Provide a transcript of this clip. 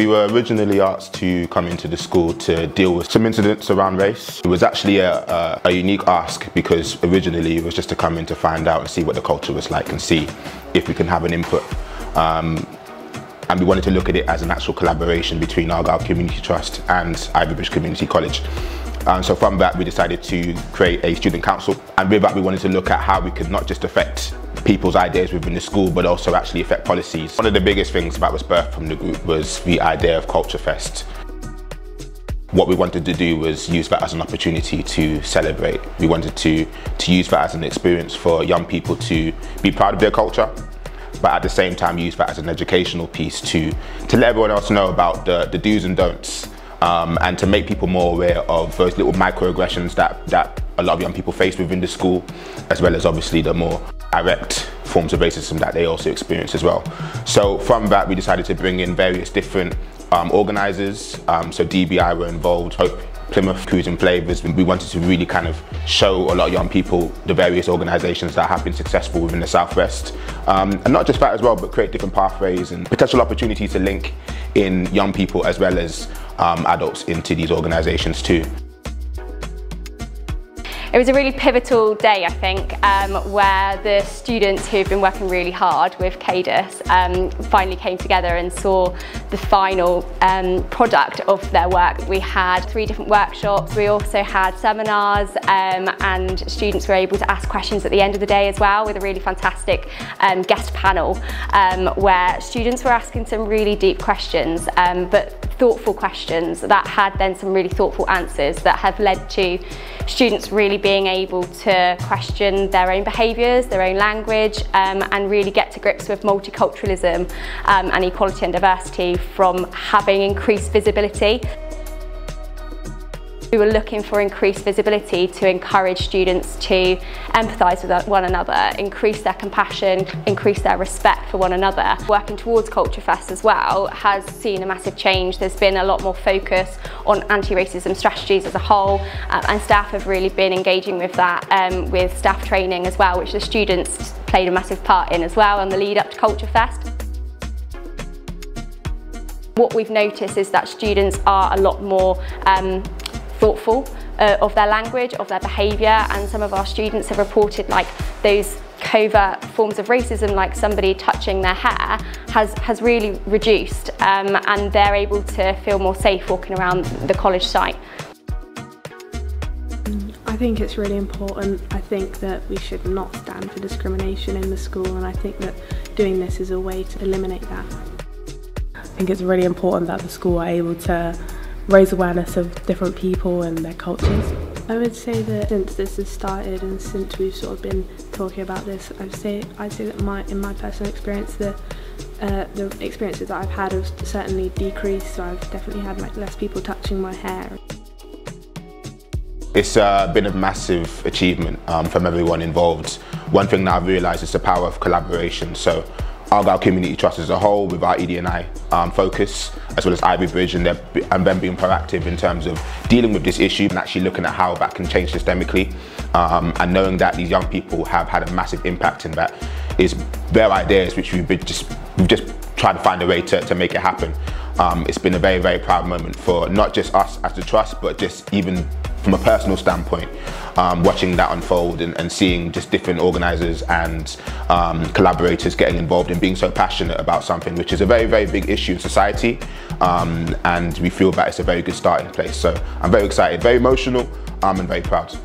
We were originally asked to come into the school to deal with some incidents around race. It was actually a, a, a, unique ask because originally it was just to come in to find out and see what the culture was like and see if we can have an input. Um, and we wanted to look at it as an actual collaboration between Argyle Community Trust and Ivybridge Community College. Um, so from that we decided to create a student council and with that we wanted to look at how we could not just affect people's ideas within the school, but also actually affect policies. One of the biggest things that was birthed from the group was the idea of Culture Fest. What we wanted to do was use that as an opportunity to celebrate. We wanted to, to use that as an experience for young people to be proud of their culture, but at the same time use that as an educational piece to, to let everyone else know about the, the do's and don'ts um, and to make people more aware of those little microaggressions that, that a lot of young people face within the school, as well as obviously the more direct forms of racism that they also experience as well. So from that, we decided to bring in various different um, organisers. Um, so DBI were involved, Hope Plymouth Cruising Flavours. We wanted to really kind of show a lot of young people the various organisations that have been successful within the Southwest. Um, and not just that as well, but create different pathways and potential opportunities to link in young people as well as um, adults into these organisations too. It was a really pivotal day, I think, um, where the students who've been working really hard with Kadus um, finally came together and saw the final um, product of their work. We had three different workshops, we also had seminars um, and students were able to ask questions at the end of the day as well with a really fantastic um, guest panel um, where students were asking some really deep questions but thoughtful questions that had then some really thoughtful answers that have led to students really being able to question their own behaviours, their own language um, and really get to grips with multiculturalism um, and equality and diversity from having increased visibility. We were looking for increased visibility to encourage students to empathise with one another, increase their compassion, increase their respect for one another. Working towards Culture Fest as well has seen a massive change. There's been a lot more focus on anti-racism strategies as a whole um, and staff have really been engaging with that um, with staff training as well, which the students played a massive part in as well on the lead up to Culture Fest. What we've noticed is that students are a lot more um, thoughtful uh, of their language, of their behaviour and some of our students have reported like those covert forms of racism like somebody touching their hair has, has really reduced um, and they're able to feel more safe walking around the college site. I think it's really important. I think that we should not stand for discrimination in the school and I think that doing this is a way to eliminate that. I think it's really important that the school are able to raise awareness of different people and their cultures. I would say that since this has started and since we've sort of been talking about this, I'd say I'd say that my in my personal experience the uh, the experiences that I've had have certainly decreased. So I've definitely had like less people touching my hair. It's uh, been a massive achievement um, from everyone involved. One thing that I've realised is the power of collaboration. So Argyle Community Trust as a whole with our ED&I um, focus, as well as Ivybridge and, and them being proactive in terms of dealing with this issue and actually looking at how that can change systemically um, and knowing that these young people have had a massive impact in that is their ideas which we've just, we've just tried to find a way to, to make it happen. Um, it's been a very, very proud moment for not just us as the trust, but just even from a personal standpoint, um, watching that unfold and, and, seeing just different organisers and um, collaborators getting involved and being so passionate about something which is a very, very big issue in society. Um, and we feel that it's a very good starting place. So I'm very excited, very emotional um, and very proud.